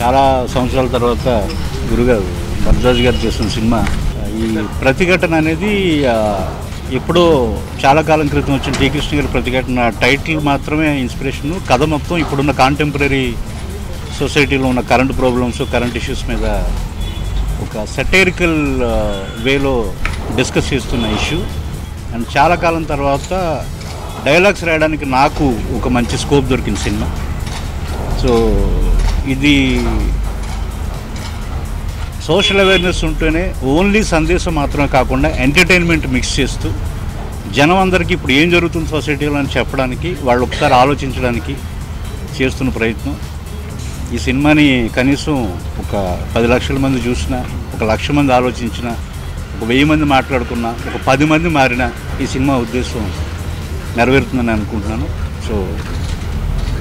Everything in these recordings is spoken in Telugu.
చాలా సంవత్సరాల తర్వాత గురుగారు భరద్వాజ్ గారు చేసిన సినిమా ఈ ప్రతిఘటన అనేది ఎప్పుడో చాలా కాలం క్రితం వచ్చిన శ్రీకృష్ణ గారి ప్రతిఘటన టైటిల్ మాత్రమే ఇన్స్పిరేషన్. కథ మొత్తం ఇప్పుడున్న కాంటెంపరీ సొసైటీలో ఉన్న కరెంట్ ప్రాబ్లమ్స్ కరెంట్ ఇష్యూస్ మీద ఒక సెటైరికల్ వేలో డిస్కస్ చేస్తున్న ఇష్యూ. అండ్ చాలా కాలం తర్వాత డైలాగ్స్ రాయడానికి నాకు ఒక మంచి స్కోప్ దొరికిన సినిమా. సో ఇది సోషల్ అవేర్నెస్ ఉంటేనే ఓన్లీ సందేశం మాత్రమే కాకుండా ఎంటర్టైన్మెంట్ మిక్స్ చేస్తూ జనం అందరికీ ఇప్పుడు ఏం జరుగుతుంది సొసైటీలో అని చెప్పడానికి వాళ్ళు ఒకసారి ఆలోచించడానికి చేస్తున్న ప్రయత్నం. ఈ సినిమాని కనీసం ఒక పది లక్షల మంది చూసినా ఒక లక్ష మంది ఆలోచించినా ఒక వెయ్యి మంది మాట్లాడుకున్నా ఒక పది మంది మారినా ఈ సినిమా ఉద్దేశం నెరవేరుతుందని అనుకుంటున్నాను. So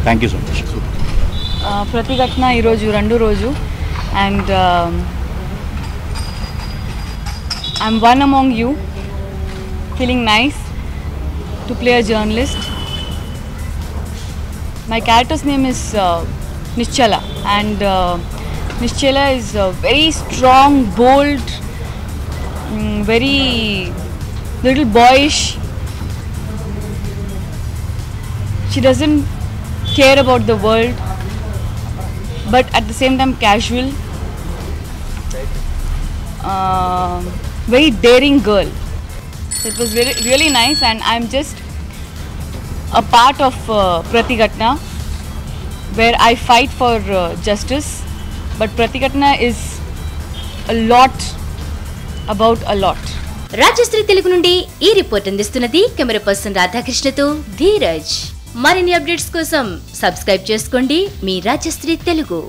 thank you so much ప్రతిఘటన ఈరోజు రెండు రోజు and I'm one among you feeling nice to play a journalist my character's name is Nishchala and Nishchala is very strong, bold, very little boyish. She doesn't care about the world, But at the same time casual. Very daring girl. It was really nice, and I'm just a part of Pratighatna, where I fight for justice. But Pratighatna is a lot about a lot. Rajshri Telugu నుండి ఈ రిపోర్ట్ అందిస్తున్నది కెమెరా పర్సన్ రాధాకృష్ణతో ధీరజ్ మరిన్ని అప్డేట్స్ కోసం సబ్స్క్రైబ్ చేసుకోండి. మీ రాజశ్రీ తెలుగు.